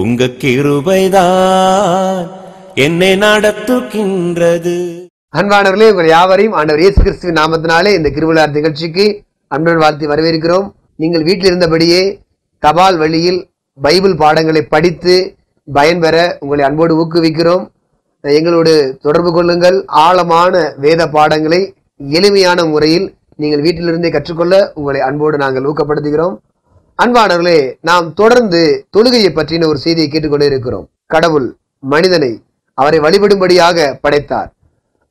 உங்க கிருபைதான் என்னை நடத்துகின்றது. அன்பானவர்களே உங்கள் யாவரையும் ஆண்டவர் இயேசு கிறிஸ்துவின் நாமத்தினாலே இந்த கிருவிழார் நிகழ்ச்சிக்கு அன்புடன் வாழ்த்தி வரவேற்கிறோம். நீங்கள் வீட்டில் இருந்தபடியே தபால் வழியில் பைபிள் பாடங்களை படித்து பயன்பெற உங்களை அன்போடு ஊக்குவிக்கிறோம். எங்களோடு தொடர்பு கொள்ளுங்கள். ஆழமான வேத பாடங்களை எளிமையான முறையில் நீங்கள் வீட்டிலிருந்தே கற்றுக்கொள்ள உங்களை அன்போடு நாங்கள் ஊக்கப்படுத்துகிறோம். அன்பானவர்களே நாம் தொடர்ந்து தொழுகையை பற்றின ஒரு செய்தியை கேட்டுக்கொண்டே இருக்கிறோம். கடவுள் மனிதனை அவரை வழிபடும்படியாக படைத்தார்.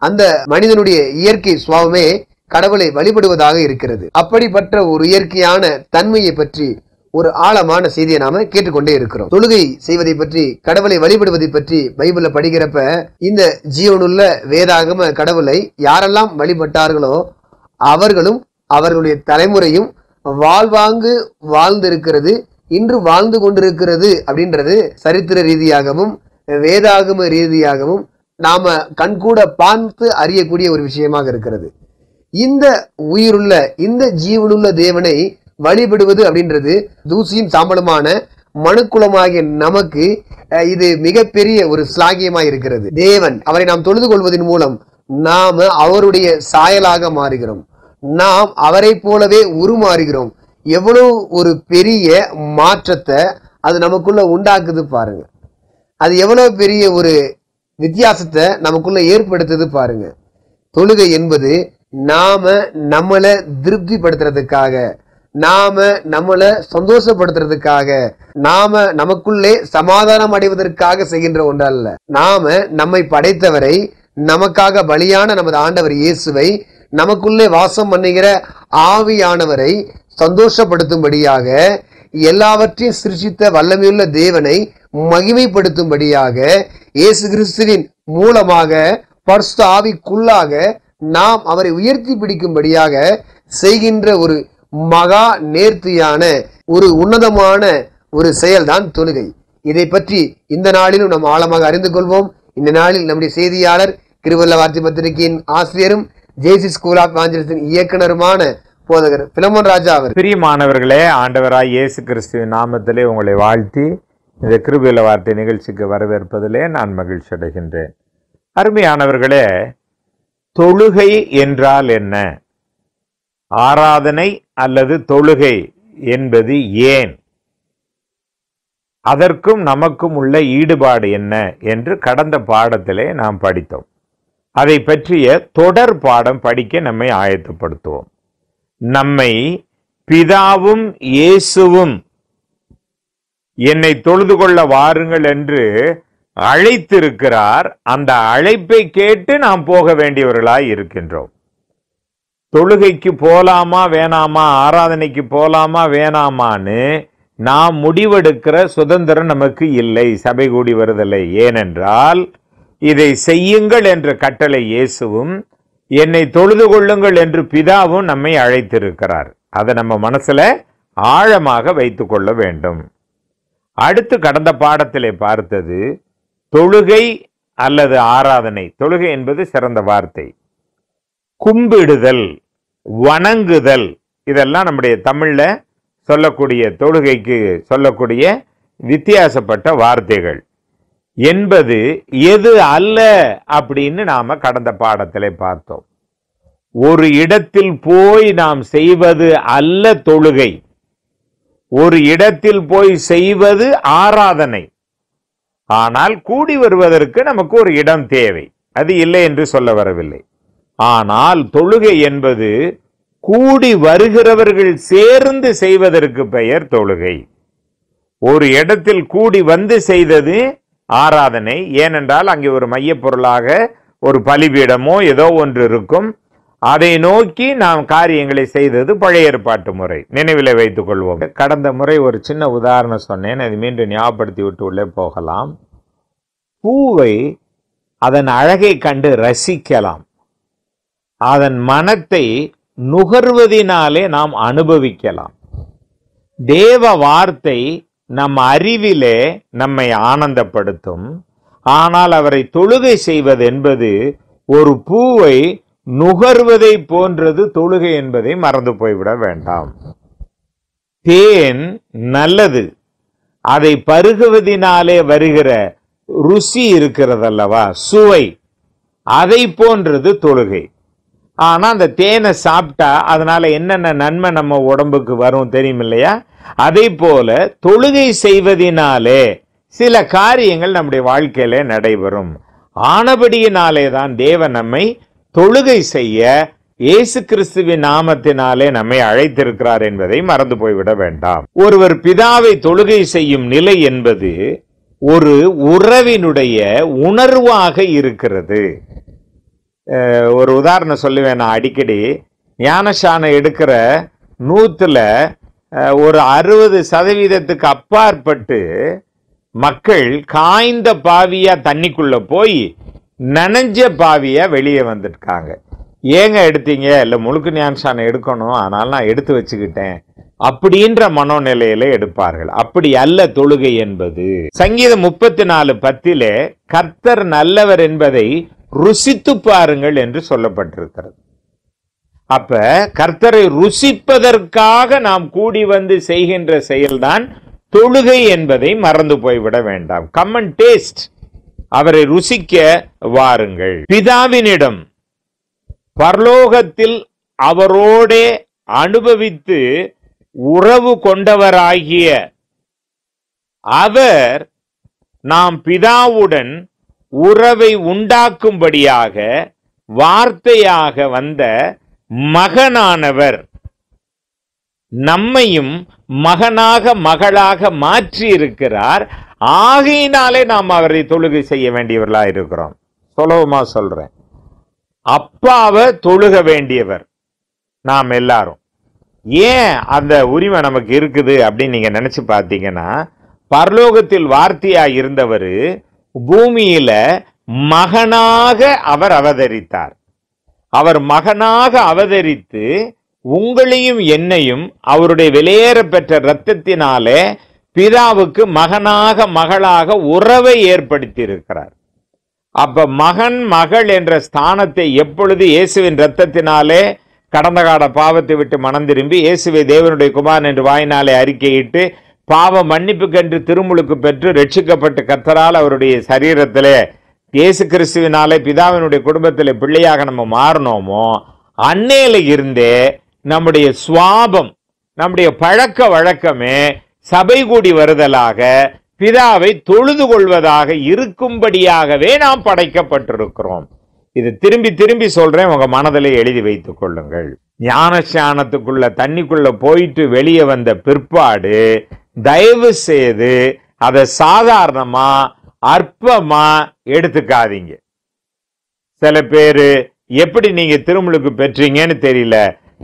அந்த மனிதனுடைய இயற்கை சுவாவமே கடவுளை வழிபடுவதாக இருக்கிறது. அப்படிப்பட்ட ஒரு இயற்கையான தன்மையை பற்றி ஒரு ஆழமான செய்தியை நாம கேட்டுக்கொண்டே இருக்கிறோம். தொழுகை செய்வதை பற்றி கடவுளை வழிபடுவதை பற்றி பைபிள்ல படிக்கிறப்ப இந்த ஜீவனுள்ள வேதாகம கடவுளை யாரெல்லாம் வழிபட்டார்களோ அவர்களும் அவர்களுடைய தலைமுறையும் வாழ்வாங்கு வாழ்ந்திருக்கிறது இன்று வாழ்ந்து கொண்டிருக்கிறது அப்படின்றது சரித்திர ரீதியாகவும் வேதாகம ரீதியாகவும் நாம கண்கூட பார்த்து அறியக்கூடிய ஒரு விஷயமாக இருக்கிறது. இந்த உயிருள்ள இந்த ஜீவனுள்ள தேவனை வழிபடுவது அப்படின்றது தூசியும் சாம்பலுமான மனுக்குலமாகிய நமக்கு இது மிகப்பெரிய ஒரு ஸ்லாகியமாய் இருக்கிறது. தேவன் அவரை நாம் தொழுது கொள்வதன் மூலம் நாம அவருடைய சாயலாக மாறுகிறோம். நாம் அவரை போலவே உருமாறுகிறோம். எவ்வளவு ஒரு பெரிய மாற்றத்தை அது நமக்குள்ள உண்டாக்குது பாருங்க. அது எவ்வளவு பெரிய ஒரு வித்தியாசத்தை நமக்குள்ள ஏற்படுத்துது பாருங்க. தொழுகை என்பது நாம நம்மளை திருப்திப்படுத்துறதுக்காக நாம நம்மளை சந்தோஷப்படுத்துறதுக்காக நாம நமக்குள்ளே சமாதானம் அடைவதற்காக செய்கின்ற ஒன்றல்ல. நாம நம்மை படைத்தவரை நமக்காக பலியான நமது ஆண்டவர் இயேசுவை நமக்குள்ளே வாசம் பண்ணுகிற ஆவியானவரை சந்தோஷப்படுத்தும்படியாக எல்லாவற்றையும் சிருஷித்த வல்லமையுள்ள தேவனை மகிமைப்படுத்தும்படியாக இயேசு கிறிஸ்துவின் மூலமாக பர்ஸ்து ஆவிக்குள்ளாக நாம் அவரை உயர்த்தி பிடிக்கும்படியாக செய்கின்ற ஒரு மகா நேர்த்தியான ஒரு உன்னதமான ஒரு செயல்தான் தொழுகை. இதை பற்றி இந்த நாளிலும் நாம் ஆழமாக அறிந்து கொள்வோம். இந்த நாளில் நம்முடைய செய்தியாளர் கிருவல்ல வார்த்தை பத்திரிகையின் ஆசிரியரும் ஜேசி ஸ்கூல் ஆஃப் ஆஞ்சலத்தின் இயக்குனருமான போதகர் பிலமோன் ராஜா அவர். பிரியமானவர்களே ஆண்டவராய் இயேசு கிறிஸ்துவின் நாமத்திலே உங்களை வாழ்த்தி இந்த கிருபில வார்த்தை நிகழ்ச்சிக்கு வரவேற்பதிலே நான் மகிழ்ச்சி அடைகின்றேன். அருமையானவர்களே தொழுகை என்றால் என்ன? ஆராதனை அல்லது தொழுகை என்பது ஏன்? அதற்கும் நமக்கும் உள்ள ஈடுபாடு என்ன? என்று கடந்த பாடத்திலே நாம் படித்தோம். அதை பற்றிய தொடர் பாடம் படிக்க நம்மை ஆயத்தப்படுத்துவோம். நம்மை பிதாவும் இயேசுவும் என்னை தொழுது கொள்ள வாருங்கள் என்று அழைத்திருக்கிறார். அந்த அழைப்பை கேட்டு நாம் போக வேண்டியவர்களாய் இருக்கின்றோம். தொழுகைக்கு போலாமா வேணாமா ஆராதனைக்கு போலாமா வேணாமான்னு நாம் முடிவெடுக்கிற சுதந்திரம் நமக்கு இல்லை சபை கூடி வருதலை ஏனென்றால் இதை செய்யுங்கள் என்ற கட்டளை இயேசுவும் என்னை தொழுது கொள்ளுங்கள் என்று பிதாவும் நம்மை அழைத்திருக்கிறார். அதை நம்ம மனசுல ஆழமாக வைத்து கொள்ள வேண்டும். அடுத்து கடந்த பாடத்திலே பார்த்தது தொழுகை அல்லது ஆராதனை. தொழுகை என்பது சிறந்த வார்த்தை. கும்பிடுதல் வணங்குதல். இதெல்லாம் நம்முடைய தமிழில் சொல்லக்கூடிய தொழுகைக்கு சொல்லக்கூடிய வித்தியாசப்பட்ட வார்த்தைகள். என்பது எது அல்ல அப்படின்னு நாம கடந்த பாடத்திலே பார்த்தோம். ஒரு இடத்தில் போய் நாம் செய்வது அல்ல தொழுகை. ஒரு இடத்தில் போய் செய்வது ஆராதனை. ஆனால் கூடி வருவதற்கு நமக்கு ஒரு இடம் தேவை. அது இல்லை என்று சொல்ல வரவில்லை. ஆனால் தொழுகை என்பது கூடி வருகிறவர்கள் சேர்ந்து செய்வதற்கு பெயர் தொழுகை. ஒரு இடத்தில் கூடி வந்து செய்தது ஆராதனை. ஏனென்றால் அங்கே ஒரு மையப்பொருளாக ஒரு பலிபீடமோ ஏதோ ஒன்று இருக்கும். அதை நோக்கி நாம் காரியங்களை செய்தது பழைய ஏற்பாட்டு முறை. நினைவில் வைத்துக் கொள்வோம். கடந்த முறை ஒரு சின்ன உதாரணம் சொன்னேன். அதை மீண்டும் ஞாபகப்படுத்தி விட்டு உள்ளே போகலாம். பூவை அதன் அழகை கண்டு ரசிக்கலாம். அதன் மனத்தை நுகர்வதினாலே நாம் அனுபவிக்கலாம். தேவ வார்த்தை நம் அறிவிலே நம்மை ஆனந்தப்படுத்தும். ஆனால் அவரை தொழுகை செய்வது என்பது ஒரு பூவை நுகர்வதை போன்றது தொழுகை என்பதை மறந்து போய்விட வேண்டாம். தேன் நல்லது. அதை பருகுவதினாலே வருகிற ருசி இருக்கிறதல்லவா? சுவை. அதை போன்றது தொழுகை. ஆனால் அந்த தேனை சாப்பிட்டா அதனால் என்னென்ன நன்மை நம்ம உடம்புக்கு வரும் தெரியும் இல்லையா அதே போல தொழுகை செய்வதினாலே சில காரியங்கள் நம்முடைய வாழ்க்கையில் நடைபெறும். ஆனபடியினாலே தான் தேவன் நம்மை தொழுகை செய்ய இயேசு கிறிஸ்துவின் நாமத்தினாலே நம்மை அழைத்திருக்கிறார் என்பதை மறந்து போய்விட வேண்டாம். ஒருவர் பிதாவை தொழுகை செய்யும் நிலை என்பது ஒரு உறவினுடைய உணர்வாக இருக்கிறது. ஒரு உதாரணம் சொல்லுவேன் நான் அடிக்கடி. ஞானசானம் எடுக்கிற நூற்றில் ஒரு அறுபது சதவீதத்துக்கு அப்பாற்பட்டு மக்கள் காய்ந்த பாவியா தண்ணிக்குள்ளே போய் நனைஞ்ச பாவியா வெளியே வந்துருக்காங்க. ஏங்க எடுத்தீங்க? இல்லை முழுக்க ஞானசானம் எடுக்கணும் அதனால் நான் எடுத்து வச்சுக்கிட்டேன். அப்படின்ற மனோநிலையில எடுப்பார்கள். அப்படி அல்ல தொழுகை என்பது. சங்கீதம் முப்பத்தி நாலு பத்திலே கர்த்தர் நல்லவர் என்பதை ருசித்து பாருங்கள் என்று சொல்லப்பட்டிருக்கிறது. அப்ப கர்த்தரை ருசிப்பதற்காக நாம் கூடி வந்து செய்கின்ற செயல்தான் தொழுகை என்பதை மறந்து போய்விட வேண்டாம். கம்மன் டேஸ்ட் அவரை ருசிக்க வாருங்கள். பிதாவினிடம் பரலோகத்தில் அவரோடே அனுபவித்து உறவு கொண்டவராகிய அவர் நாம் பிதாவுடன் உறவை உண்டாக்கும்படியாக வார்த்தையாக வந்த மகனானவர் நம்மையும் மகனாக மகளாக மாற்றி இருக்கிறார் ஆகையினாலே நாம் அவரை தொழுகை செய்ய வேண்டியவர்களா இருக்கிறோம். சுலபமா சொல்றேன். அப்பாவை தொழுக வேண்டியவர் நாம் எல்லாரும். ஏன் அந்த உரிமை நமக்கு இருக்குது அப்படின்னு நீங்க நினைச்சு பார்த்தீங்கன்னா பரலோகத்தில் வார்த்தையா இருந்தவர் பூமியில மகனாக அவர் அவதரித்தார். அவர் மகனாக அவதரித்து உங்களையும் என்னையும் அவருடைய வெளியேற பெற்ற இரத்தத்தினாலே பிதாவுக்கு மகனாக மகளாக உறவை ஏற்படுத்தி இருக்கிறார் அப்ப மகன் மகள் என்ற ஸ்தானத்தை எப்பொழுது இயேசுவின் இரத்தத்தினாலே கடந்த கால பாவத்தை விட்டு மனம் திரும்பி இயேசுவை தேவனுடைய குமாரன் என்று வாயினாலே அறிக்கையிட்டு பாவ மன்னிப்புக்கென்று திருமுழுக்கு பெற்று ரட்சிக்கப்பட்டு கத்தரால் அவருடைய சரீரத்திலே இயேசு கிறிஸ்துவினாலே பிதாவினுடைய குடும்பத்தில் பிள்ளையாக நம்ம மாறினோமோ அன்னையில இருந்தே நம்முடைய சுவாபம் நம்முடைய பழக்க வழக்கமே சபை கூடி வருதலாக பிதாவை தொழுது கொள்வதாக இருக்கும்படியாகவே நாம் படைக்கப்பட்டிருக்கிறோம். இது திரும்பி திரும்பி சொல்றேன் உங்க மனதில் எழுதி வைத்துக் கொள்ளுங்கள். ஞானஸ்நானத்துக்குள்ள தண்ணிக்குள்ள போயிட்டு வெளியே வந்த பிற்பாடு தயவு செய்து அதை சாதாரணமா அற்பமா எடுத்துக்காதீங்க. சில பேரு எப்படி நீங்க திருமுழுக்கு பெற்றீங்கன்னு தெரியல.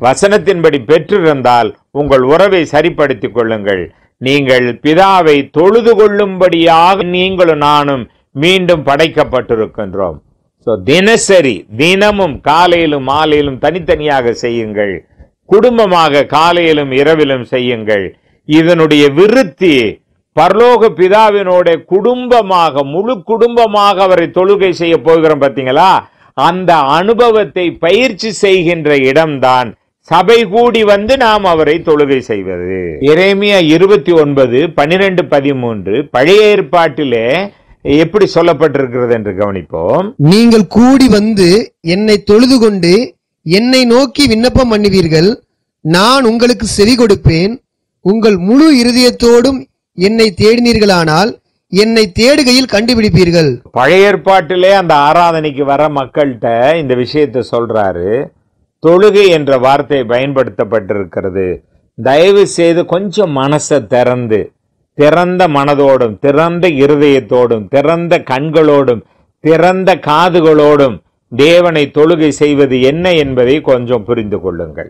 வசனத்தின்படி பெற்றிருந்தால் உங்கள் உறவை சரிப்படுத்திக் கொள்ளுங்கள். நீங்கள் பிதாவை தொழுது கொள்ளும்படியாக நீங்களும் நானும் மீண்டும் படைக்கப்பட்டிருக்கின்றோம். ஸோ தினசரி தினமும் காலையிலும் மாலையிலும் தனித்தனியாக செய்யுங்கள். குடும்பமாக காலையிலும் இரவிலும் செய்யுங்கள். இதனுடைய விருத்தி பரலோக பிதாவினோட குடும்பமாக முழு குடும்பமாக அவரை தொழுகை செய்ய போகிறோம் பார்த்தீங்களா? அந்த அனுபவத்தை பயிற்சி செய்கின்ற இடம்தான் சபை கூடி வந்து நாம் அவரை தொழுகை செய்வது. இறைமையா இருபத்தி ஒன்பது பனிரெண்டு பதிமூன்று பழைய ஏற்பாட்டிலே எப்படி சொல்லப்பட்டிருக்கிறது என்று கவனிப்போம். நீங்கள் கூடி வந்து என்னை தொழுது கொண்டு என்னை நோக்கி விண்ணப்பம் பண்ணுவீர்கள். நான் உங்களுக்கு செவி கொடுப்பேன். உங்கள் முழு இருதயத்தோடும் என்னை தேடினீர்களானால் என்னை தேடுகையில் கண்டுபிடிப்பீர்கள். பழைய ஏற்பாட்டிலே அந்த ஆராதனைக்கு வர மக்கள்கிட்ட இந்த விஷயத்தை சொல்றாரு. தொழுகை என்ற வார்த்தை பயன்படுத்தப்பட்டிருக்கிறது. தயவு செய்து கொஞ்சம் மனசை திறந்து திறந்த மனதோடும் திறந்த இருதயத்தோடும் திறந்த கண்களோடும் திறந்த காதுகளோடும் தேவனை தொழுகை செய்வது என்ன என்பதை கொஞ்சம் புரிந்து கொள்ளுங்கள்.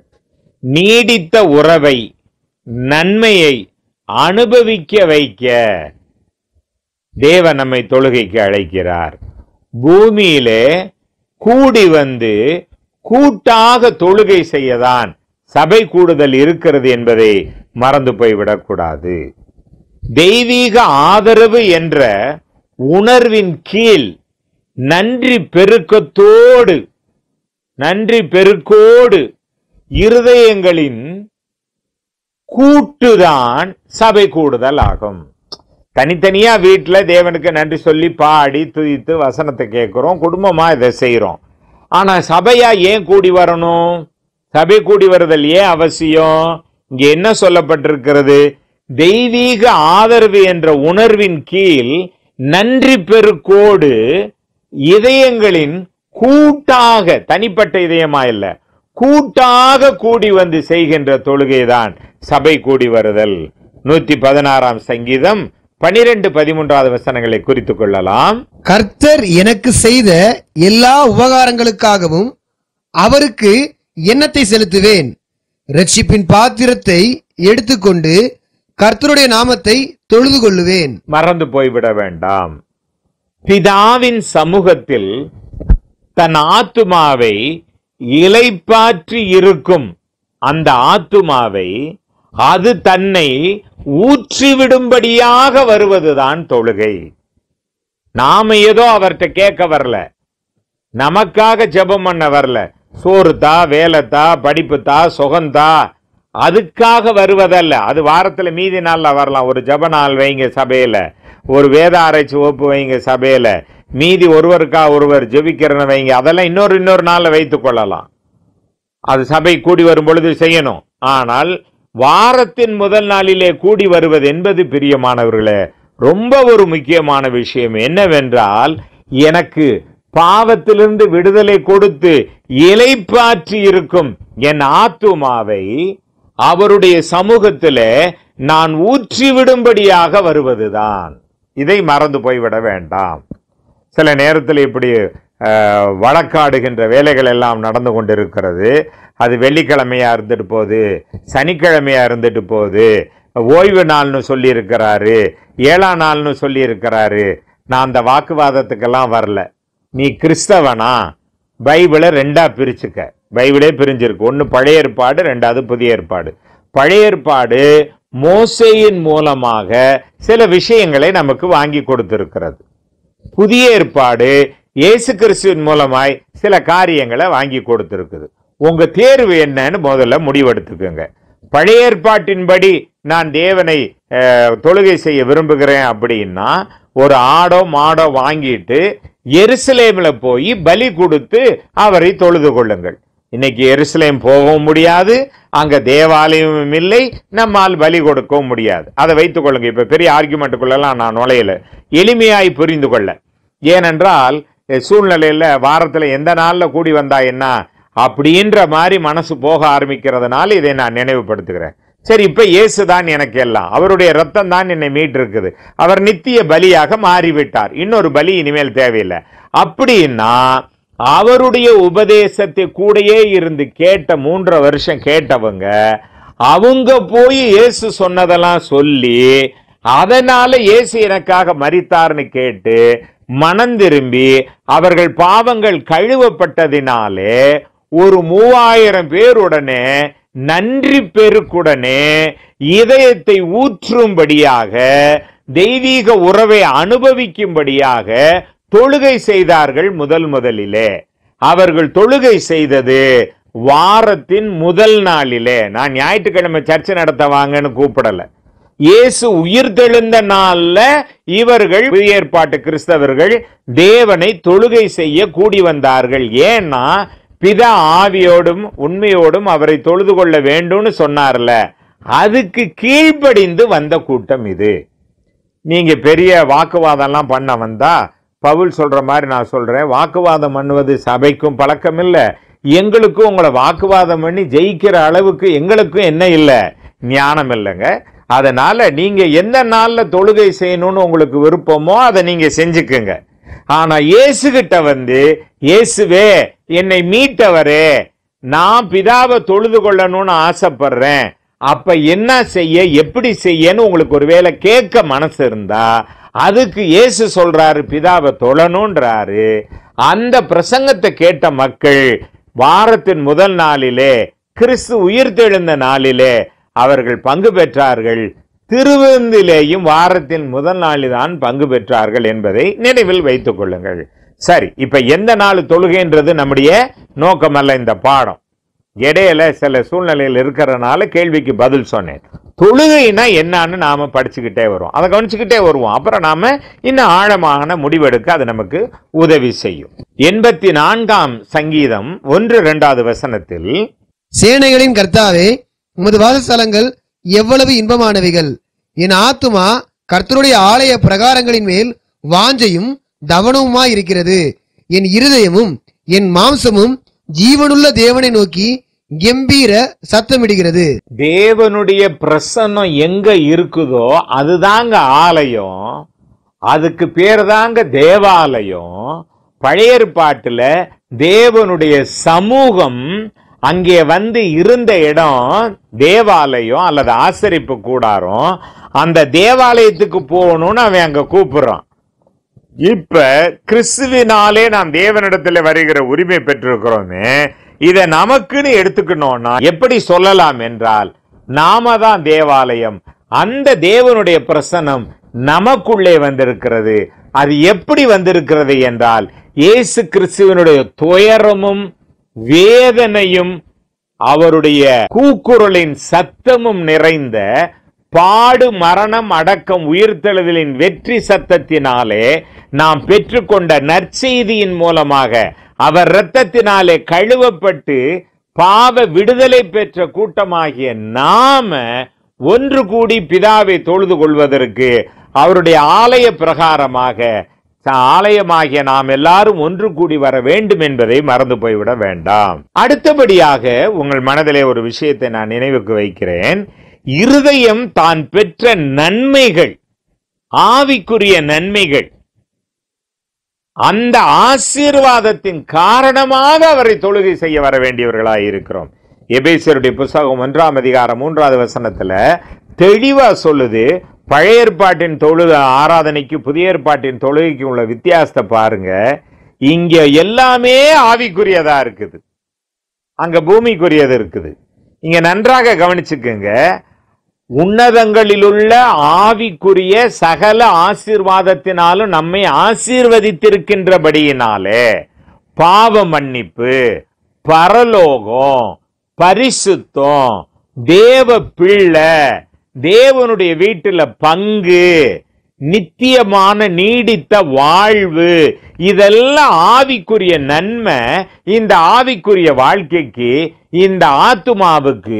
நீடித்த உறவை நன்மையை அனுபவிக்க வைக்க தேவன் நம்மை தொழுகைக்கு அழைக்கிறார். பூமியிலே கூடி வந்து கூட்டாக தொழுகை செய்யதான் சபை கூடுதல் இருக்கிறது என்பதை மறந்து போய்விடக்கூடாது. தெய்வீக ஆதரவு என்ற உணர்வின் கீழ் நன்றி பெருக்கத்தோடு நன்றி பெருக்கோடு இருதயங்களின் கூட்டுதான் சபை கூடுதல் ஆகும் தனித்தனியா வீட்டில் தேவனுக்கு நன்றி சொல்லி பாடி துதித்து வசனத்தை கேட்குறோம் குடும்பமா இதை செய்கிறோம். ஆனா சபையா ஏன் கூடி வரணும்? சபை கூடி வருதல் ஏன் அவசியம்? இங்க என்ன சொல்லப்பட்டிருக்கிறது? தெய்வீக ஆதரவு என்ற உணர்வின் கீழ் நன்றி பெருக்கோடு இதயங்களின் கூட்டாக தனிப்பட்ட இதயமா இல்லை கூட்டாக கூடி வந்து செய்கின்ற தொழுகைதான் சபை கூடி வருதல். நூத்தி பதினாறாம் சங்கீதம் பனிரெண்டு பதிமூன்றாவது வசனங்களை குறித்துக் கொள்ளலாம். கர்த்தர் எனக்கு செய்த எல்லா உபகாரங்களுக்காகவும் அவருக்கு எண்ணத்தை செலுத்துவேன்? ரட்சிப்பின் பாத்திரத்தை எடுத்துக்கொண்டு கர்த்தருடைய நாமத்தை தொழுது கொள்ளுவேன். மறந்து போய்விட வேண்டாம். பிதாவின் சமூகத்தில் தன் ஆத்துமாவை இலைப்பாற்றி இருக்கும் அந்த ஆத்துமாவை அது தன்னை ஊற்றிவிடும்படியாக வருவதுதான் தொழுகை. நாம ஏதோ அவர்கிட்ட கேட்க வரல. நமக்காக ஜெபம் பண்ண வரல. சோறுத்தா வேலைத்தா படிப்புத்தா சுகந்தா அதுக்காக வருவதல்ல. அது வாரத்தில் மீதி நாளில் வரலாம். ஒரு ஜெப நாள் வைங்க சபையில். ஒரு வேத ஆராய்ச்சி வகுப்பு வைங்க சபையில். மீதி ஒருவருக்கா ஒருவர் ஜெபிக்கிறன வைங்க. அதெல்லாம் இன்னொரு இன்னொரு நாளில் வைத்துக் கொள்ளலாம். அது சபை கூடி வரும் பொழுது செய்யணும். ஆனால் வாரத்தின் முதல் நாளிலே கூடி வருவது என்பது பிரியமானவர்களே ரொம்ப ஒரு முக்கியமான விஷயம் என்னவென்றால் எனக்கு பாவத்திலிருந்து விடுதலை கொடுத்து இலைப்பாற்றி இருக்கும் என் ஆத்துமாவை அவருடைய சமூகத்திலே நான் ஊற்றிவிடும்படியாக வருவதுதான். இதை மறந்து போய்விட வேண்டாம். சில நேரத்தில் இப்படி வழக்காடுகின்ற வேலைகள் எல்லாம் நடந்து கொண்டிருக்கிறது. அது வெள்ளிக்கிழமையா இருந்துட்டு போகுது சனிக்கிழமையா இருந்துட்டு போகுது. ஓய்வு நாள்னு சொல்லியிருக்கிறாரு ஏழாம் நாள்னு சொல்லியிருக்கிறாரு. நான் அந்த வாக்குவாதத்துக்கெல்லாம் வரல. நீ கிறிஸ்தவனா? பைபிளை ரெண்டாக பிரிச்சுக்க. பைபிளே பிரிஞ்சிருக்கு. ஒன்று பழைய ஏற்பாடு ரெண்டாவது புதிய ஏற்பாடு. பழைய ஏற்பாடு மோசையின் மூலமாக சில விஷயங்களை நமக்கு வாங்கி கொடுத்திருக்கிறது. புதிய ஏற்பாடு இயேசு கிறிஸ்துவின் மூலமாய் சில காரியங்களை வாங்கி கொடுத்துருக்குது. உங்க தேர்வு என்னன்னு முதல்ல முடிவெடுத்துக்கோங்க. பழைய ஏற்பாட்டின்படி நான் தேவனை தொழுகை செய்ய விரும்புகிறேன் அப்படின்னா ஒரு ஆடோ மாடோ வாங்கிட்டு எருசலேமில் போய் பலி கொடுத்து அவரை தொழுது கொள்ளுங்கள். இன்னைக்கு எருசலேம் போகவும் முடியாது அங்கே தேவாலயமும் இல்லை நம்மால் பலி கொடுக்கவும் முடியாது. அதை வைத்துக் கொள்ளுங்க. இப்போ பெரிய ஆர்குமெண்ட்டுக்குள்ளெல்லாம் நான் நுழையல. எளிமையாய் புரிந்து கொள்ள. ஏனென்றால் சூழ்நிலையில் வாரத்தில் எந்த நாளில் கூடி வந்தா என்ன? அப்படின்ற மாதிரி மனசு போக ஆரம்பிக்கிறதுனால இதை நான் நினைவுபடுத்துகிறேன். சரி இப்போ இயேசு தான் எனக்கு எல்லாம். அவருடைய ரத்தம் தான் என்னை மீட்டிருக்குது. அவர் நித்திய பலியாக மாறிவிட்டார். இன்னொரு பலி இனிமேல் தேவையில்லை. அப்படின்னா அவருடைய உபதேசத்தை கூடயே இருந்து கேட்ட மூன்றரை வருஷம் கேட்டவங்க அவங்க போய் இயேசு சொன்னதெல்லாம் சொல்லி அதனால இயேசு எனக்காக மறித்தார்னு கேட்டு மனம் திரும்பி அவர்கள் பாவங்கள் கழுவப்பட்டதினாலே ஒரு மூவாயிரம் பேருடனே நன்றி பெருக்குடனே இதயத்தை ஊற்றும்படியாக தெய்வீக உறவை அனுபவிக்கும்படியாக தொழுகை செய்தார்கள் முதல் முதலிலே. அவர்கள் தொழுகை செய்தது வாரத்தின் முதல் நாளிலே. நான் ஞாயிற்றுக்கிழமை சர்ச்சை நடத்த வாங்கன்னு கூப்பிடல. இயேசு உயிர் தெழுந்த நாள்ல இவர்கள் ஏற்பாட்டு கிறிஸ்தவர்கள் தேவனை தொழுகை செய்ய கூடி வந்தார்கள். ஏன்னா பிதா ஆவியோடும் உண்மையோடும் அவரை தொழுது கொள்ள வேண்டும்னு சொன்னார்ல. அதுக்கு கீழ்ப்படிந்து வந்த கூட்டம் இது. நீங்க பெரிய வாக்குவாதம்லாம் பண்ண வந்தா பவுல் சொல்கிற மாதிரி நான் சொல்கிறேன் வாக்குவாதம் பண்ணுவது சபைக்கும் பழக்கம் இல்லை எங்களுக்கும் உங்களை வாக்குவாதம் பண்ணி ஜெயிக்கிற அளவுக்கு எங்களுக்கும் என்ன இல்லை? ஞானம் இல்லைங்க. அதனால் நீங்கள் எந்த நாளில் தொழுகை செய்யணும்னு உங்களுக்கு விருப்பமோ அதை நீங்கள் செஞ்சுக்குங்க. ஆனால் இயேசுகிட்ட வந்து இயேசுவே என்னை மீட்டவரே நான் பிதாவை தொழுது கொள்ளணும்னு ஆசைப்படுறேன். அப்போ என்ன செய்ய எப்படி செய்யன்னு உங்களுக்கு ஒருவேளை கேட்க மனசு இருந்தால் அதுக்கு இயேசு சொல்றாரு பிதாவை தொழணுன்றாரு அந்த பிரசங்கத்தை கேட்ட மக்கள் வாரத்தின் முதல் நாளிலே கிறிஸ்து உயிர்த்தெழுந்த நாளிலே அவர்கள் பங்கு பெற்றார்கள். திருவிருந்திலேயும் வாரத்தின் முதல் நாளில்தான் பங்கு பெற்றார்கள் என்பதை நினைவில் வைத்துக் கொள்ளுங்கள். சரி இப்ப எந்த நாள் தொழுகைன்றது நம்முடைய நோக்கமல்ல இந்த பாடம். இடையில சில சூழ்நிலையில் இருக்கிறனால கேள்விக்கு பதில் சொன்னேன். தொழுகைனா என்னன்னு நாம் படிச்சுக்கிட்டே வருவோம். அதை கவனிச்சுக்கிட்டே வருவோம். அப்புறம் நாம் இன்னும் ஆழமான முடிவெடுக்க அது நமக்கு உதவி செய்யும். எண்பத்தி நான்காம் சங்கீதம் ஒன்று இரண்டாவது வசனத்தில் சேனைகளின் கர்த்தாவே உமது வாசஸ்தலங்கள் எவ்வளவு இன்பமானவைகள். என் ஆத்துமா கர்த்தருடைய ஆலய பிரகாரங்களின் மேல் வாஞ்சையும் தவனவுமாய் இருக்கிறது. என் இருதயமும் என் மாம்சமும் ஜீவனுள்ள தேவனை நோக்கி கம்பீர சத்தமிடுகிறது. தேவனுடைய பிரசன்னம் எங்க இருக்குதோ அதுதாங்க ஆலயம். அதுக்கு பேர் தாங்க தேவாலயம். பழைய பாட்டுல தேவனுடைய சமூகம் அங்கே வந்து இருந்த இடம் தேவாலயம் அல்லது ஆசரிப்பு கூடாரம். அந்த தேவாலயத்துக்கு போகணும்னு அவன் அங்க கூப்பிடுறான். இப்ப கிறிஸ்துவினாலே நாம் தேவனிடத்துல வருகிற உரிமை பெற்றிருக்கிறோமே இதை நமக்குன்னு எடுத்துக்கணும்னா எப்படி சொல்லலாம் என்றால் நாம தான் தேவாலயம். அந்த தேவனுடைய பிரசனம் நமக்குள்ளே வந்திருக்கிறது. அது எப்படி வந்திருக்கிறது என்றால் இயேசு கிறிஸ்துவனுடைய துயரமும் வேதனையும் அவருடைய கூக்குரலின் சத்தமும் நிறைந்த பாடு மரணம் அடக்கம் உயிர்த்தெழுதலின் வெற்றி சத்தத்தினாலே நாம் பெற்றுக்கொண்ட நற்செய்தியின் மூலமாக அவர் இரத்தத்தினாலே கழுவப்பட்டு பாவ விடுதலை பெற்ற கூட்டமாகிய நாம ஒன்று கூடி பிதாவை தொழுது கொள்வதற்கு அவருடைய ஆலய பிரகாரமாக ஆலயமாகிய நாம் எல்லாரும் ஒன்று கூடி வர வேண்டும் என்பதை மறந்து போய்விட வேண்டாம். அடுத்தபடியாக உங்கள் மனதிலே ஒரு விஷயத்தை நான் நினைவுக்கு வைக்கிறேன். இருதயம் தான் பெற்ற நன்மைகள் ஆவிக்குரிய நன்மைகள் அந்த ஆசீர்வாதத்தின் காரணமாக அவரை தொழுகை செய்ய வர வேண்டியவர்களாக இருக்கிறோம். எபேசியருடைய புஸ்தகம் ஒன்றாம் அதிகாரம் மூன்றாவது வசனத்தில் தெளிவாக சொல்லுது பழைய ஏற்பாட்டின் தொழுக ஆராதனைக்கு புதிய ஏற்பாட்டின் தொழுகைக்கு உள்ள வித்தியாசத்தை பாருங்க. இங்கே எல்லாமே ஆவிக்குரியதாக இருக்குது. அங்கே பூமிக்குரியது இருக்குது. இங்கே நன்றாக கவனிச்சுக்கோங்க உன்னதங்களிலுள்ள ஆவிக்குரிய சகல ஆசீர்வாதத்தினாலும் நம்மை ஆசீர்வதித்திருக்கின்றபடியினாலே பாவ மன்னிப்பு பரலோகம் பரிசுத்தம் தேவ பிள்ளை தேவனுடைய வீட்டுல பங்கு நித்தியமான நீடித்த வாழ்வு இதெல்லாம் ஆவிக்குரிய நன்மை. இந்த ஆவிக்குரிய வாழ்க்கைக்கு இந்த ஆத்துமாவுக்கு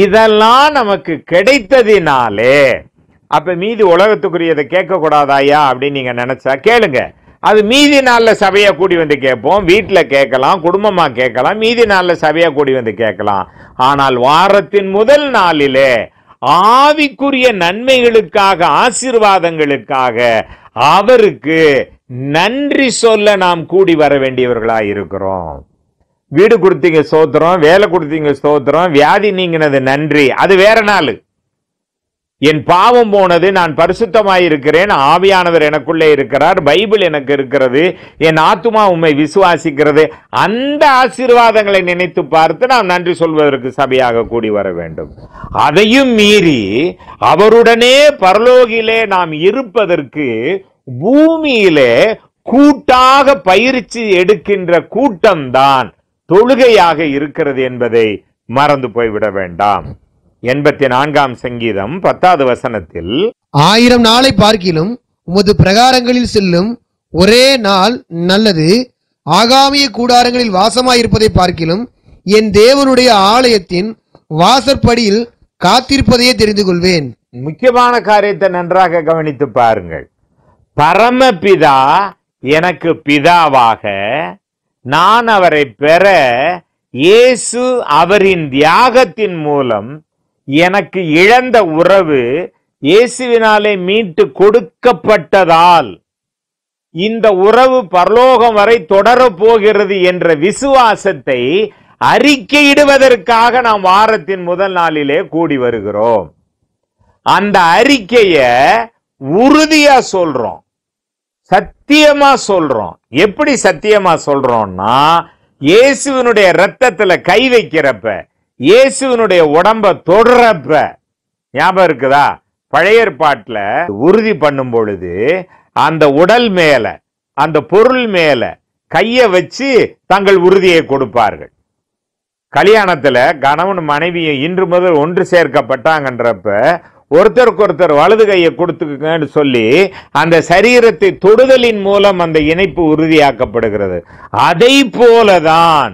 இதெல்லாம் நமக்கு கிடைத்ததினாலே அப்ப மீதி உலகத்துக்குரியதை கேட்க கூடாதாயா அப்படின்னு நீங்க நினைச்சா கேளுங்க. அது மீதி நாள்ல சபையா கூடி வந்து கேட்போம் வீட்டில் கேட்கலாம் குடும்பமா கேட்கலாம் மீதி நாள்ல சபையா கூடி வந்து கேட்கலாம். ஆனால் வாரத்தின் முதல் நாளிலே ஆவிக்குரிய நன்மைகளுக்காக ஆசீர்வாதங்களுக்காக அவருக்கு நன்றி சொல்ல நாம் கூடி வர வேண்டியவர்களாக இருக்கிறோம் வீடு கொடுத்தீங்க ஸ்தோத்திரம் வேலை கொடுத்தீங்க ஸ்தோத்திரம் வியாதி நீங்கினது நன்றி. அது வேற நாள். என் பாவம் போனது நான் பரிசுத்தமாய் இருக்கிறேன் ஆவியானவர் எனக்குள்ளே இருக்கிறார் பைபிள் எனக்கு இருக்கிறது என் ஆத்துமா உண்மை விசுவாசிக்கிறது. அந்த ஆசீர்வாதங்களை நினைத்து பார்த்து நாம் நன்றி சொல்வதற்கு சபையாக கூடி வர வேண்டும். அதையும் மீறி அவருடனே பரலோகிலே நாம் இருப்பதற்கு பூமியிலே கூட்டாக பயிற்சி எடுக்கின்ற கூட்டம்தான் தொழுகையாக இருக்கிறது என்பதை மறந்து போய்விட வேண்டாம். எண்பத்தி நான்காம் சங்கீதம் பத்தாவது வசனத்தில் ஆயிரம் நாளை பார்க்கிலும் உமது பிரகாரங்களில் செல்லும் ஒரே நாள் நல்லது. ஆகாமிய கூடாரங்களில் வாசமாயிருப்பதை பார்க்கிலும் என் தேவனுடைய ஆலயத்தின் வாசற்படியில் காத்திருப்பதையே தெரிந்து கொள்வேன். முக்கியமான காரியத்தை நன்றாக கவனித்து பாருங்கள். பரமபிதா எனக்கு பிதாவாக நான் அவரை பெற இயேசு அவரின் தியாகத்தின் மூலம் எனக்கு இழந்த உறவு இயேசுவினாலே மீட்டு கொடுக்கப்பட்டதால் இந்த உறவு பரலோகம் வரை தொடரப் போகிறது என்ற விசுவாசத்தை அறிக்கையிடுவதற்காக நாம் வாரத்தின் முதல் நாளிலே கூடி வருகிறோம். அந்த அறிக்கைய உறுதியா சொல்றோம். சத்தியமா சொல்றோம். எப்படி சத்தியமா சொல்றோம்னா இயேசுவினுடைய ரத்தத்துல கை வைக்கிறப்ப இயேசுவினுடைய உடம்ப தொடுறப்ப. ஞாபகம் இருக்குதா? பழைய ஏற்பாட்டுல உறுதி பண்ணும் பொழுது அந்த உடல் மேல அந்த பொருள் மேல கையை வச்சு தங்கள் உறுதியை கொடுப்பார்கள். கல்யாணத்துல கணவன் மனைவியும் இன்று முதல் ஒன்று சேர்க்கப்பட்டாங்கன்றப்ப ஒருத்தருக்கு ஒருத்தர் வலது கையை கொடுத்துக்கங்கன்னு சொல்லி அந்த சரீரத்தை தொடுதலின் மூலம் அந்த இணைப்பு உறுதியாக்கப்படுகிறது. அதை போலதான்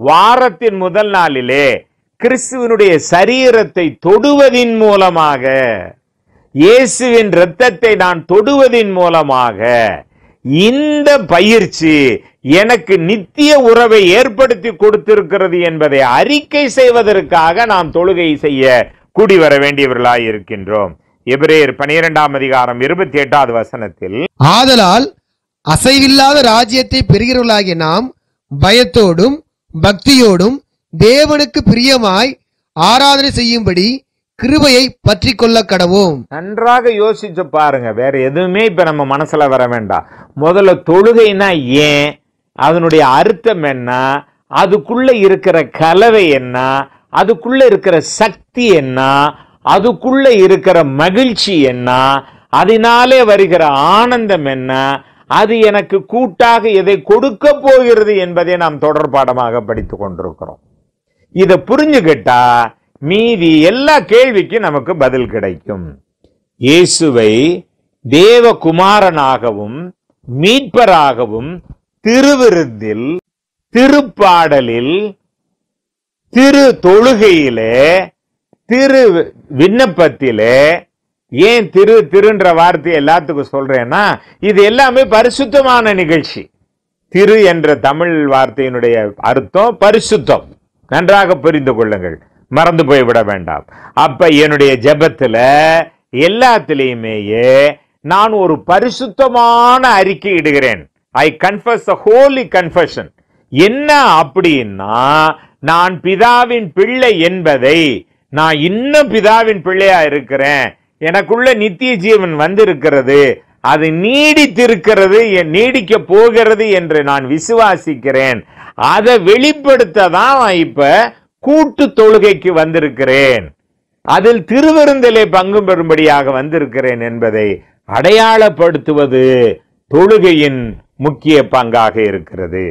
வாரத்தின் முதல் நாளிலே கிறிஸ்துவனுடைய சரீரத்தை தொடுவதின் மூலமாக இயேசுவின் இரத்தத்தை நான் தொடுவதின் மூலமாக இந்த பயிற்சி எனக்கு நித்திய உறவை ஏற்படுத்தி கொடுத்திருக்கிறது என்பதை அறிக்கை செய்வதற்காக நாம் தொழுகை செய்ய கூடி வர வேண்டியவர்களாய் இருக்கின்றோம். எபிரேயர் பனிரெண்டாம் அதிகாரம் இருபத்தி எட்டாவது வசனத்தில் ஆதலால் அசைவில்லாத ராஜ்யத்தை பெறுகிறவர்களாகிய நாம் பயத்தோடும் பக்தியோடும் தேவனுக்கு பிரியமாய் ஆராதனை செய்யும்படி கிருபையை பற்றி கொள்ள கடவோம் நன்றாக யோசிச்சு பாருங்க. வேற எதுவுமே இப்ப நம்ம மனசுல வர வேண்டாம். முதல்ல தொழுகைனா ஏன்? அதனுடைய அர்த்தம் என்ன? அதுக்குள்ள இருக்கிற கலவை என்ன? அதுக்குள்ள இருக்கிற சக்தி என்ன? அதுக்குள்ள இருக்கிற மகிழ்ச்சி என்ன? அதனாலே வருகிற ஆனந்தம் என்ன? அது எனக்கு கூட்டாக எதை கொடுக்க போகிறது என்பதை நாம் தொடர் பாடமாக படித்துக் கொண்டிருக்கிறோம். இதை புரிஞ்சுக்கிட்டா மீதி எல்லா கேள்விக்கும் நமக்கு பதில் கிடைக்கும். இயேசுவை தேவகுமாரனாகவும் மீட்பராகவும் திருவிருந்தில் திருப்பாடலில் திரு தொழுகையிலே திரு விண்ணப்பத்திலே ஏன் திரு திருன்ற வார்த்தை எல்லாத்துக்கும் சொல்றேன்னா இது எல்லாமே பரிசுத்தமான நிகழ்ச்சி. திரு என்ற தமிழ் வார்த்தையினுடைய அர்த்தம் பரிசுத்தம். நன்றாக புரிந்து கொள்ளுங்கள். மறந்து போய்விட வேண்டாம். அப்ப என்னுடைய ஜபத்துல எல்லாத்திலையுமேயே நான் ஒரு பரிசுத்தமான அறிக்கை இடுகிறேன். ஐ கன்ஃபஸ் ஹோலி கன்ஃபஷன் என்ன அப்படின்னா நான் பிதாவின் பிள்ளை என்பதை நான் இன்னும் பிதாவின் பிள்ளையா இருக்கிறேன். எனக்குள்ள நித்திய ஜீவன் வந்திருக்கிறது. அது நீடித்திருக்கிறது என் நீடிக்க போகிறது என்று நான் விசுவாசிக்கிறேன். அதை வெளிப்படுத்த தான் இப்ப கூட்டு தொழுகைக்கு வந்திருக்கிறேன். அதில் திருவிருந்திலே பங்கு பெறும்படியாக வந்திருக்கிறேன் என்பதை அடையாளப்படுத்துவது தொழுகையின் முக்கிய பங்காக இருக்கிறது.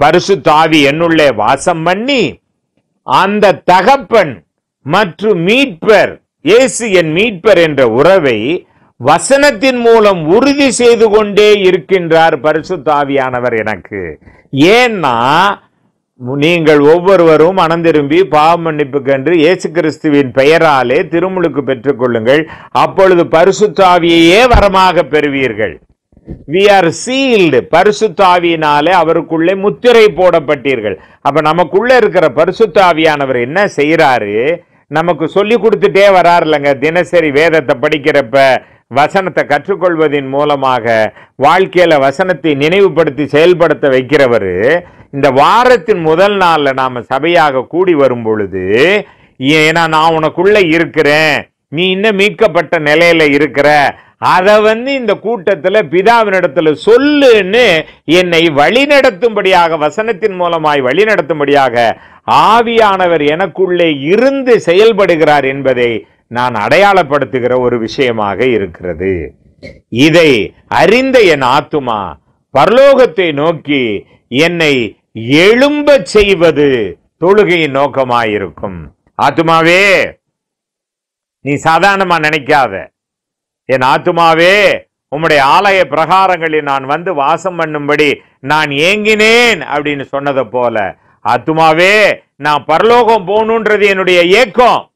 பரிசுத்தாவி என்னுள்ளே வாசம் பண்ணி அந்த தகப்பன் மற்றும் மீட்பர் இயேசு என் மீட்பர் என்ற உறவை வசனத்தின் மூலம் உறுதி செய்து கொண்டே இருக்கின்றார் பரிசுத்தாவியானவர் எனக்கு. ஏன்னா நீங்கள் ஒவ்வொருவரும் மனந்திரும்பி பாவ மன்னிப்புக்கென்று இயேசு கிறிஸ்துவின் பெயராலே திருமுழுக்கு பெற்றுக்கொள்ளுங்கள் அப்பொழுது பரிசுத்தாவியையே வரமாக பெறுவீர்கள். வி ஆர் சீல்டு பரிசுத்தாவியினாலே அவருக்குள்ளே முத்திரை போடப்பட்டீர்கள். அப்ப நமக்குள்ள இருக்கிற பரிசுத்தாவியானவர் என்ன செய்யறாரு நமக்கு சொல்லி கொடுத்துட்டே வராருலங்க தினசரி வேதத்தை படிக்கிறப்ப வசனத்தை கற்றுக்கொள்வதின் மூலமாக வாழ்க்கையில வசனத்தை நினைவுபடுத்தி செயல்படுத்த வைக்கிறவர் இந்த வாரத்தின் முதல் நாள்ல நாம சபையாக கூடி வரும் பொழுது ஏன்னா நான் உனக்குள்ள இருக்கிறேன். நீ இன்னும் மீட்கப்பட்ட நிலையில இருக்கிற. அதை வந்து இந்த கூட்டத்தில் பிதாவினிடத்தில் சொல்லுன்னு என்னை வழிநடத்தும்படியாக வசனத்தின் மூலமாய் வழிநடத்தும்படியாக ஆவியானவர் எனக்குள்ளே இருந்து செயல்படுகிறார் என்பதை நான் அடையாளப்படுத்துகிற ஒரு விஷயமாக இருக்கிறது. இதை அறிந்த என் ஆத்துமா பரலோகத்தை நோக்கி என்னை எழும்பச் செய்வது தொழுகையின் நோக்கமாயிருக்கும். ஆத்துமாவே நீ சாதாரணமா நினைக்காத. என் ஆத்துமாவே உம்முடைய ஆலய பிரகாரங்களில் நான் வந்து வாசம் பண்ணும்படி நான் ஏங்கினேன் அப்படின்னு சொன்னதை போல ஆத்துமாவே நான் பரலோகம் போகணுன்றது என்னுடைய ஏக்கம்.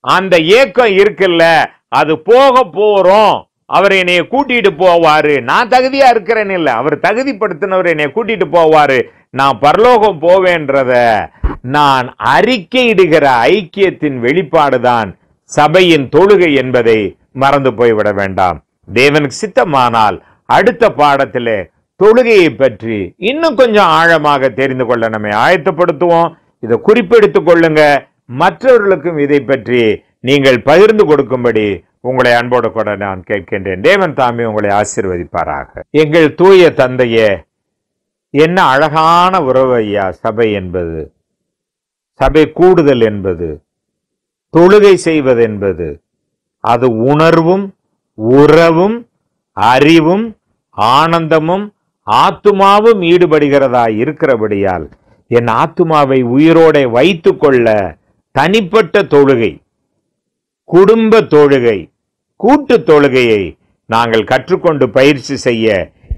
அந்த ஏக்கம் இருக்குல்ல அது போக போறோம். அவர் என்னைய கூட்டிட்டு போவாரு. நான் தகுதியா இருக்கிறேன்னு இல்லை. அவர் தகுதிப்படுத்தினவர் என்னை கூட்டிட்டு போவாரு. நான் பரலோகம் போவேன்றத நான் அறிக்கையிடுகிற ஐக்கியத்தின் வெளிப்பாடுதான் சபையின் தொழுகை என்பதை மறந்து போய்விட வேண்டாம். தேவனுக்கு சித்தமானால் அடுத்த பாடத்திலே தொழுகையை பற்றி இன்னும் கொஞ்சம் ஆழமாக தெரிந்து கொள்ள நம்மை ஆயத்தப்படுத்துவோம். இதை குறிப்பெடுத்து கொள்ளுங்க. மற்றவர்களுக்கும் இதை பற்றி நீங்கள் பகிர்ந்து கொடுக்கும்படி உங்களை அன்போடு கூட நான் கேட்கின்றேன். தேவன் தாமே உங்களை ஆசிர்வதிப்பாராக. எங்கள் தூய தந்தையே என்ன அழகான உறவு ஐயா. சபை என்பது சபை கூடுதல் என்பது தொழுகை செய்வது என்பது அது உணர்வும் உறவும் அறிவும் ஆனந்தமும் ஆத்துமாவும் ஈடுபடுகிறதா இருக்கிறபடியால் என் ஆத்துமாவை உயிரோட வைத்துக்கொள்ள தனிப்பட்ட தொழுகை குடும்ப தொழுகை கூட்டு தொழுகையை நாங்கள் கற்றுக்கொண்டு பயிற்சி செய்ய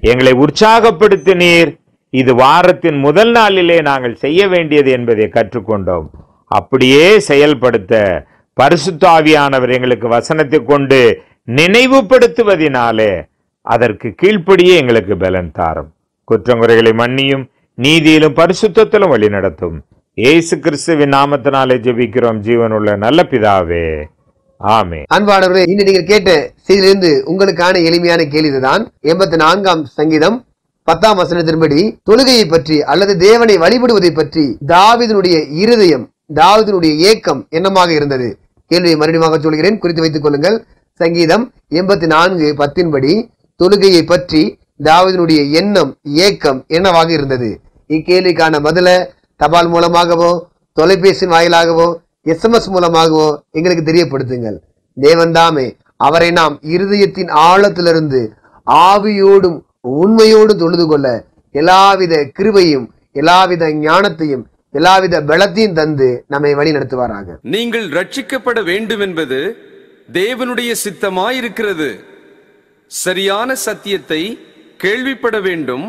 எங்களை உற்சாகப்படுத்தினீர். இது வாரத்தின் முதல் நாளிலே நாங்கள் செய்ய வேண்டியது என்பதை கற்றுக்கொண்டோம். அப்படியே செயல்படுத்த பரிசுத்தாவியானவர் எங்களுக்கு வசனத்தை கொண்டு நினைவுபடுத்துவதினாலே அதற்கு கீழ்ப்படியே எங்களுக்கு பலன் தாரும். குற்றங்குறைகளை மன்னியும் நீதியிலும் பரிசுத்தத்திலும் வழி நடத்தும். இயேசு கிறிஸ்துவின் நாமத்தினாலே ஜெபிக்கிறோம். ஜீவனுள்ள நல்ல பிதாவே. ஆமே அன்பானவர்களே இன்று நீங்கள் கேட்ட செய்தியிலிருந்து உங்களுக்கான எளிமையான கேள்வி இதுதான் எண்பத்தி நான்காம் சங்கீதம் பத்தாம் வசனத்தின்படி தொழுகையை பற்றி அல்லது தேவனை வழிபடுவதை பற்றி தாவிதனுடைய இருதயம் தாவிதனுடைய ஏக்கம் என்னமாக இருந்தது? கேள்வியை மறுபடியும் சொல்கிறேன். குறித்து வைத்துக் கொள்ளுங்கள். சங்கீதம் எண்பத்தி நான்கு பத்தின்படி தொழுகையை பற்றி தாவதினுடைய எண்ணம் ஏக்கம் என்னவாக இருந்தது? இக்கேள்விக்கான பதில தபால் மூலமாகவோ தொலைபேசி வாயிலாகவோ எஸ்எம்எஸ் மூலமாகவோ எங்களுக்கு தெரியப்படுத்துங்கள். தேவன்தாமே அவரை நாம் இருதயத்தின் ஆழத்திலிருந்து ஆவியோடும் உண்மையோடும் தொழுது கொள்ள எல்லாவித கிருபையும் எல்லாவித ஞானத்தையும் எல்லாவித பலத்தையும் தந்து நம்மை வழி நடத்துவாராக. நீங்கள் ரட்சிக்கப்பட வேண்டும் என்பது தேவனுடைய சித்தமாயிருக்கிறது. சரியான சத்தியத்தை கேள்விப்பட வேண்டும்.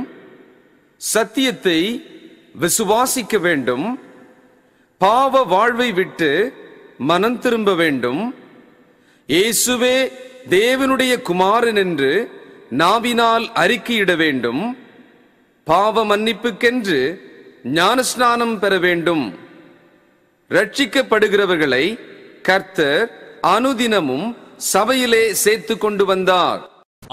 சத்தியத்தை விசுவாசிக்க வேண்டும். பாவ வாழ்வை விட்டு மனம் திரும்ப வேண்டும். இயேசுவே தேவனுடைய குமாரன் என்று நாவினால் அறிக்கையிட வேண்டும். பாவ மன்னிப்புக்கென்று ஞானஸ்நானம் பெற வேண்டும். ரட்சிக்கப்படுகிறவர்களை கர்த்தர் அனுதினமும் சபையிலே சேர்த்து கொண்டு வந்தார்.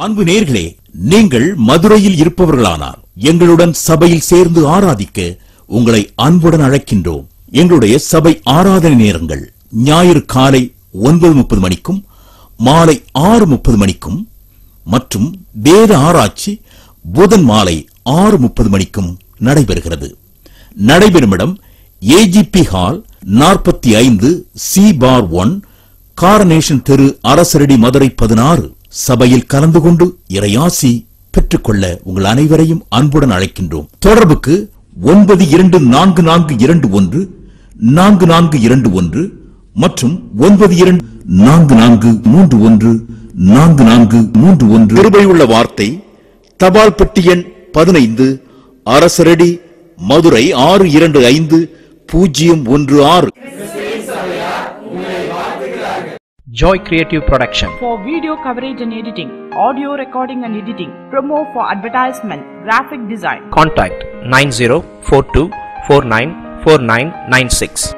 அன்பு நேர்களே நீங்கள் மதுரையில் இருப்பவர்களானார் எங்களுடன் சபையில் சேர்ந்து ஆராதிக்க உங்களை அன்புடன் அழைக்கின்றோம். எங்களுடைய சபை ஆராதனை நேரங்கள் ஞாயிறு காலை ஒன்பது முப்பது மணிக்கும் மாலை ஆறு முப்பது மணிக்கும் மற்றும் வேத ஆராய்ச்சி புதன் மாலை ஆறு முப்பது மணிக்கும் நடைபெறுகிறது. நடைபெறும் இடம் ஏஜிபி ஹால் நாற்பத்தி ஐந்து சி பார் ஒன் காரனேஷன் தெரு அரசரடி மதுரை பதினாறு. சபையில் கலந்து கொண்டு இறையாசி பெற்றுக்கொள்ள உங்கள் அனைவரையும் அன்புடன் அழைக்கின்றோம். தொடர்புக்கு ஒன்பது இரண்டு நான்கு நான்கு இரண்டு ஒன்று நான்கு நான்கு இரண்டு ஒன்று மற்றும் ஒன்பது இரண்டு நான்கு நான்கு மூன்று ஒன்று நான்கு நான்கு மூன்று ஒன்று. உள்ள வார்த்தை தபால் பெட்டி எண் பதினைந்து அரசரடி மதுரை ஆறு இரண்டு ஐந்து பூஜ்ஜியம் ஒன்று ஆறு Joy Creative Production. for video coverage and editing, audio recording and editing, promo for advertisement, graphic design. Contact 9042494996.